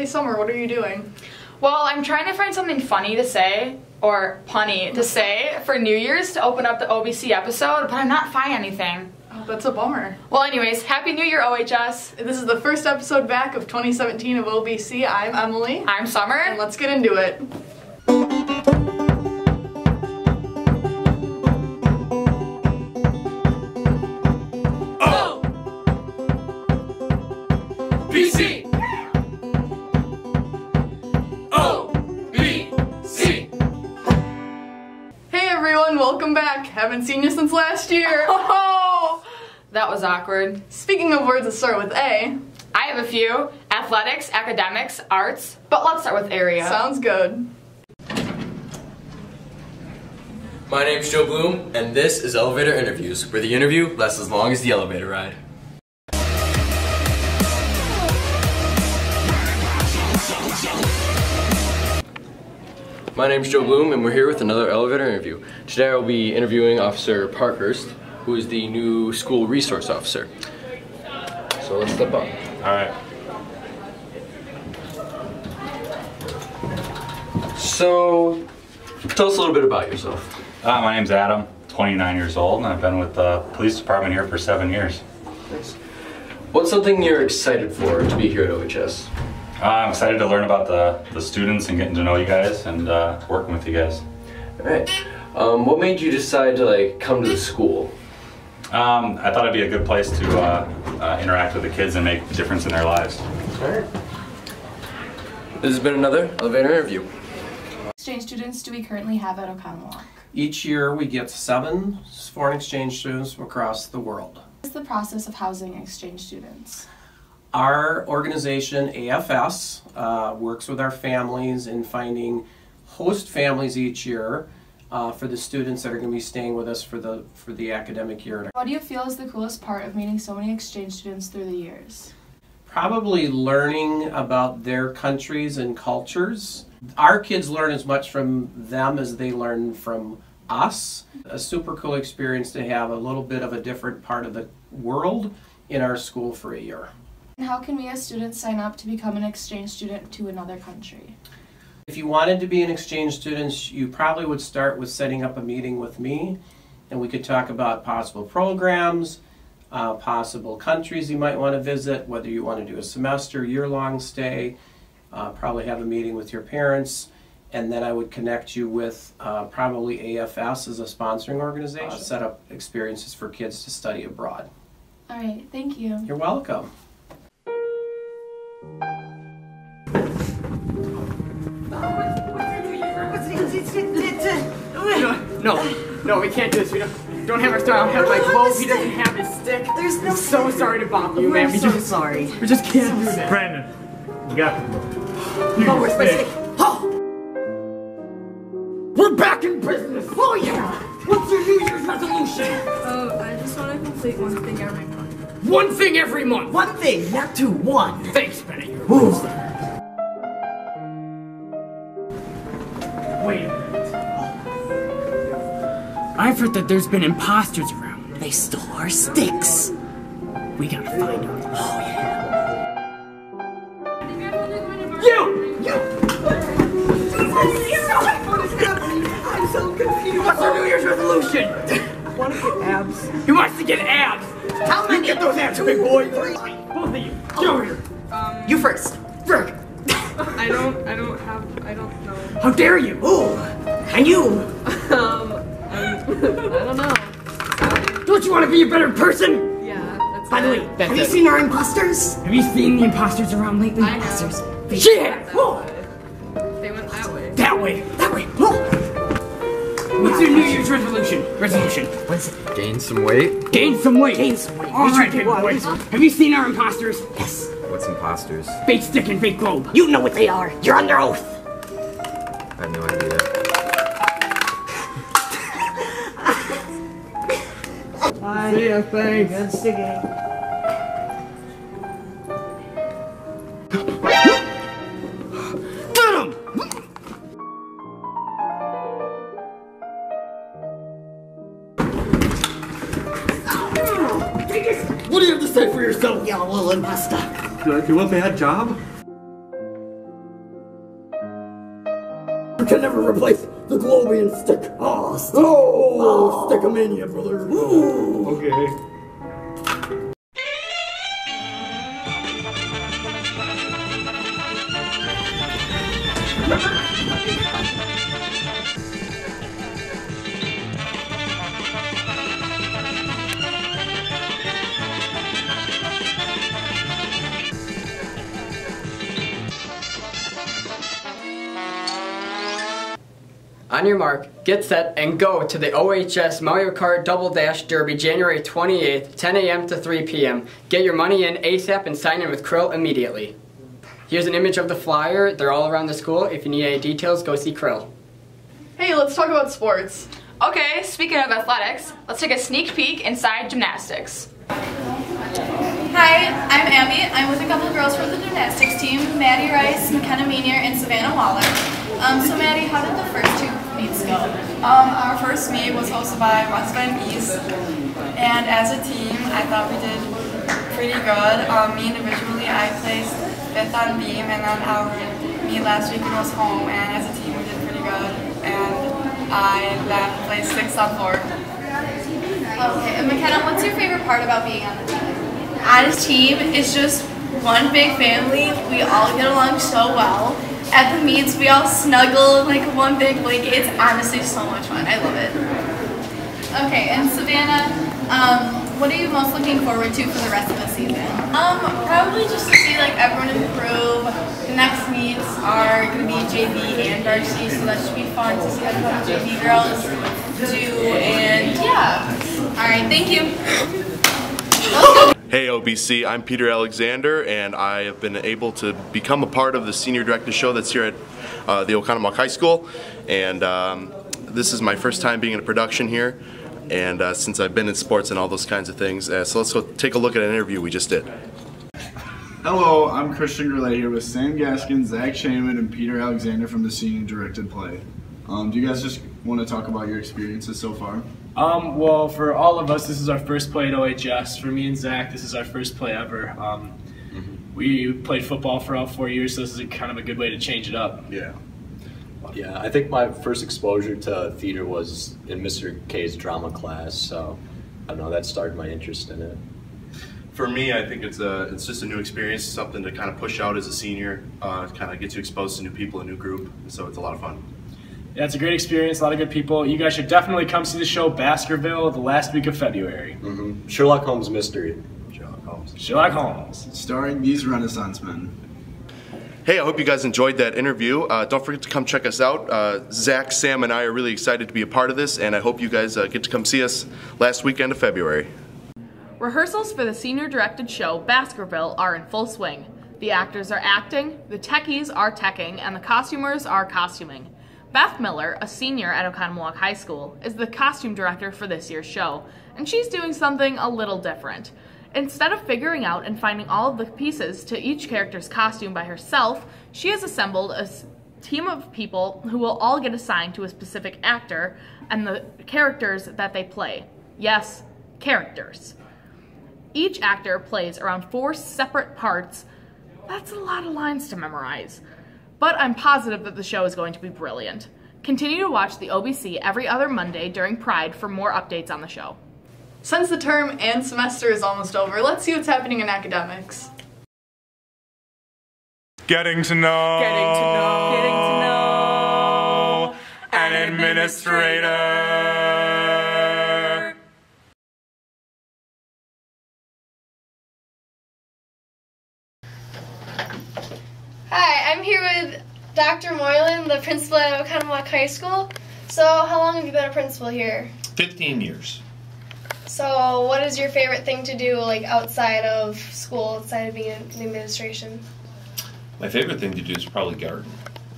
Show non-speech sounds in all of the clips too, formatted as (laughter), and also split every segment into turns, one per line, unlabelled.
Hey Summer, what are you doing?
Well, I'm trying to find something funny to say, or punny to (laughs) say, for New Year's to open up the OBC episode, but I'm not finding anything.
Oh, that's a bummer.
Well, anyways, Happy New Year, OHS.
This is the first episode back of 2017 of OBC. I'm Emily.
I'm Summer.
And let's get into it. Last year. (laughs)
Oh, that was awkward.
Speaking of words that start with A,
I have a few athletics, academics, arts, but let's start with area.
sounds good.
My name's Joe Bloom, and this is Elevator Interviews, where the interview lasts as long as the elevator ride. My name is Joe Bloom, and we're here with another elevator interview. Today I'll be interviewing Officer Parkhurst, who is the new school resource officer. So let's step up.
All right.
So, tell us a little bit about yourself.
Uh, my name's Adam, 29 years old, and I've been with the police department here for seven years.
What's something you're excited for to be here at OHS?
Uh, I'm excited to learn about the, the students and getting to know you guys and uh, working with you guys.
All right. Um, what made you decide to like come to the school?
Um, I thought it'd be a good place to uh, uh, interact with the kids and make a difference in their lives.
All right. This has been another elevator interview.
exchange students do we currently have at Oconomowoc?
Each year, we get seven foreign exchange students from across the world.
What is the process of housing exchange students?
Our organization, AFS, uh, works with our families in finding host families each year uh, for the students that are going to be staying with us for the for the academic year.
What do you feel is the coolest part of meeting so many exchange students through the years?
Probably learning about their countries and cultures. Our kids learn as much from them as they learn from us. A super cool experience to have a little bit of a different part of the world in our school for a year.
And how can we as students sign up to become an exchange student to another country?
If you wanted to be an exchange student, you probably would start with setting up a meeting with me, and we could talk about possible programs, uh, possible countries you might want to visit, whether you want to do a semester, year-long stay, uh, probably have a meeting with your parents, and then I would connect you with uh, probably AFS as a sponsoring organization, set up experiences for kids to study abroad.
All right, thank you.
You're welcome.
No, no, we can't do this. We don't, don't have our star. I don't have my glove. He doesn't have his stick.
There's no
I'm so sorry to bother you, man.
I'm
We
so
just,
sorry.
we just can't do this.
Brandon, you got the glove. Use
Oh,
your
where's my
stick.
stick? Oh!
We're back in business.
Oh yeah!
What's your New Year's resolution?
Oh, I just want to complete one thing every month.
One thing every month.
One thing, not two, one.
Thanks, Benny.
Ooh.
Wait a minute. I've heard that there's been imposters around.
They stole our sticks.
We gotta find them.
Oh yeah.
You!
You! I'm so confused.
What's our New Year's resolution?
I want to get abs.
He wants to get abs.
How many?
Get those abs, big boy. Both of you. Get over here.
Um,
You first.
Frick.
I don't, I don't have, I don't know.
How dare you?
Ooh. And you. (laughs)
Um, I'm, I don't know.
Don't you want to be a better person?
Yeah, that's
By the way.
That's
have you seen our imposters?
Have you seen the imposters around lately?
I have.
She has.
Oh,
They went that way.
That way.
that way. Oh.
What's your New Year's resolution? Resolution.
What is it?
Gain some weight?
Gain some weight.
Gain some weight.
All
What
right,
you
big
want?
boys. Have you seen our imposters?
Yes.
What's imposters?
Fake stick and fake globe.
You know what they are. You're under oath.
I have no idea. (laughs)
See ya, thanks.
Good sticking.
go, yellow
woolly master. Do you
want a bad job?
You can never replace the Globian stick. Ah, oh, stick. Oh, oh. stick-a-mania, brother. Ooh.
Okay.
On your mark, get set, and go to the OHS Mario Kart Double Dash Derby January 28th, 10 a.m. to 3 p.m. Get your money in ASAP and sign in with Krill immediately. Here's an image of the flyer. They're all around the school. If you need any details, go see Krill.
Hey, let's talk about sports.
Okay, speaking of athletics, let's take a sneak peek inside gymnastics.
Hi, I'm Abby. I'm with a couple of girls from the gymnastics team, Maddie Rice, McKenna Meanier, and Savannah Waller. Um, so Maddie, how did the first two meets go?
Um, our first meet was hosted by West Bend East, and as a team, I thought we did pretty good. Um, me individually, I placed fifth on beam, and then our meet last weekend was home, and as a team, we did pretty good. And I then placed sixth on floor.
Okay, and McKenna, what's your favorite part about being on the team?
On a team, it's just one big family. We all get along so well. At the meets, we all snuggle like one big blanket. It's honestly so much fun. I love it.
Okay, and Savannah, um, what are you most looking forward to for the rest of the season?
Um, probably just to see like everyone improve. The next meets are gonna be JV and varsity, so that should be fun to see how the JV girls do. And yeah. All right, thank you. (laughs)
Hey OBC, I'm Peter Alexander and I have been able to become a part of the senior director show that's here at uh, the Oconomowoc High School and um, this is my first time being in a production here and uh, since I've been in sports and all those kinds of things. Uh, so let's go take a look at an interview we just did.
Hello, I'm Christian Goulet here with Sam Gaskin, Zach Shaman, and Peter Alexander from the Senior Directed Play. Um, do you guys just want to talk about your experiences so far?
Um, well, for all of us, this is our first play at OHS. For me and Zach, this is our first play ever. Um, We played football for all four years, so this is a, kind of a good way to change it up.
Yeah.
Yeah, I think my first exposure to theater was in Mr. K's drama class, so I don't know, that started my interest in it.
For me, I think it's a it's just a new experience, something to kind of push out as a senior, uh, kind of get you exposed to new people, a new group, so it's a lot of fun.
Yeah, it's a great experience, a lot of good people. You guys should definitely come see the show Baskerville the last week of February.
Mm-hmm. Sherlock Holmes mystery.
Sherlock Holmes.
Sherlock Holmes.
Starring these Renaissance men.
Hey, I hope you guys enjoyed that interview. Uh, don't forget to come check us out. Uh, Zach, Sam, and I are really excited to be a part of this, and I hope you guys uh, get to come see us last weekend of February.
Rehearsals for the senior directed show Baskerville are in full swing. The actors are acting, the techies are teching, and the costumers are costuming. Beth Miller, a senior at Oconomowoc High School, is the costume director for this year's show, and she's doing something a little different. Instead of figuring out and finding all of the pieces to each character's costume by herself, she has assembled a team of people who will all get assigned to a specific actor and the characters that they play. Yes, characters. Each actor plays around four separate parts. That's a lot of lines to memorize. But I'm positive that the show is going to be brilliant. Continue to watch the OBC every other Monday during Pride for more updates on the show. Since the term and semester is almost over, let's see what's happening in academics.
Getting to know.
Getting to know.
Getting to know. An administrator.
Dr. Moylan, the principal at Oconomowoc High School. So, how long have you been a principal here?
15 years.
So, what is your favorite thing to do, like outside of school, outside of being in the administration?
My favorite thing to do is probably garden.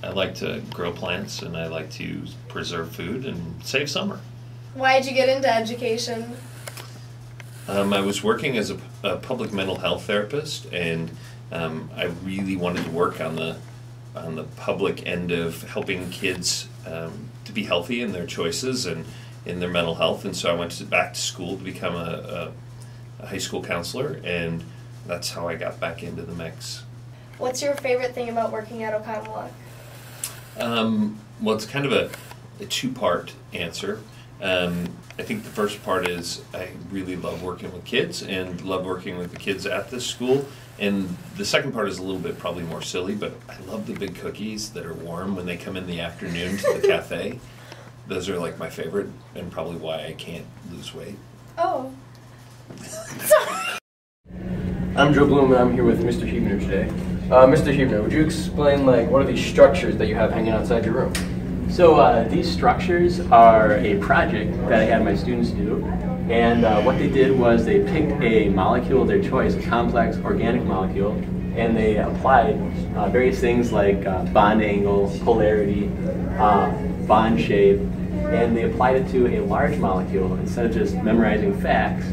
I like to grow plants and I like to preserve food and save summer.
Why did you get into education?
Um, I was working as a, a public mental health therapist, and um, I really wanted to work on the on the public end of helping kids um, to be healthy in their choices and in their mental health. And so I went to, back to school to become a, a, a high school counselor, and that's how I got back into the mix.
What's your favorite thing about working at Oconomowoc?
Um, well, it's kind of a, a two part answer. Um, I think the first part is I really love working with kids and love working with the kids at this school. And the second part is a little bit probably more silly, but I love the big cookies that are warm when they come in the afternoon to the (laughs) cafe. Those are like my favorite, and probably why I can't lose weight.
Oh. (laughs)
I'm Joe Bloom and I'm here with Mr. Huebner today. Uh, Mr. Huebner, would you explain like what are these structures that you have hanging outside your room?
So uh, these structures are a project that I had my students do. And uh, what they did was they picked a molecule of their choice, a complex organic molecule, and they applied uh, various things like uh, bond angle, polarity, uh, bond shape, and they applied it to a large molecule. Instead of just memorizing facts,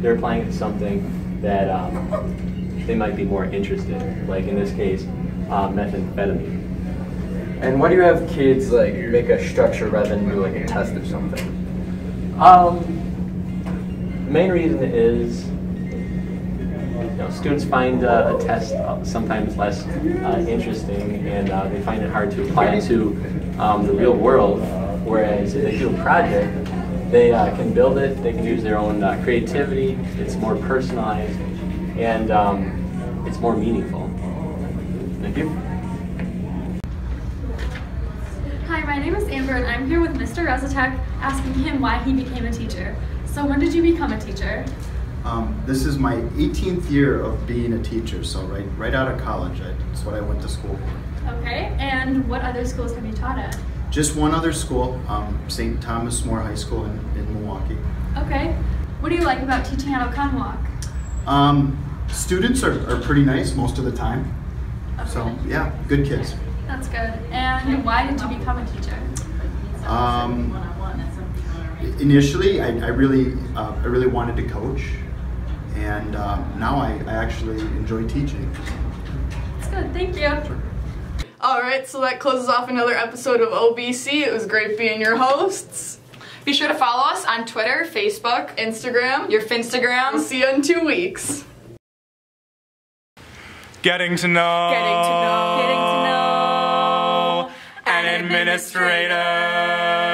they're applying it to something that um, they might be more interested in, like in this case, uh, methamphetamine.
And why do you have kids like make a structure rather than do like a test or something?
Um, the main reason is you know, students find uh, a test uh, sometimes less uh, interesting and uh, they find it hard to apply it to um, the real world. Whereas if they do a project, they uh, can build it, they can use their own uh, creativity, it's more personalized, and um, it's more meaningful. Thank you.
My name is Amber and I'm here with Mr. Rezatek asking him why he became a teacher. So when did you become a teacher?
Um, this is my 18th year of being a teacher, so right right out of college, I, that's what I went to school for.
Okay, and what other schools have you taught at?
Just one other school, um, St. Thomas More High School in, in Milwaukee.
Okay, what do you like about teaching at Oconomowoc?
Um, students are, are pretty nice most of the time, so yeah, good kids.
That's good. And why did you become a teacher?
Um, initially, I, I really uh, I really wanted to coach, and um, now I, I actually enjoy teaching.
That's good, thank you.
All right, so that closes off another episode of OBC. It was great being your hosts.
Be sure to follow us on Twitter, Facebook,
Instagram,
your Finstagram.
We'll see you in two weeks.
Getting to know.
Getting to know.
An administrator.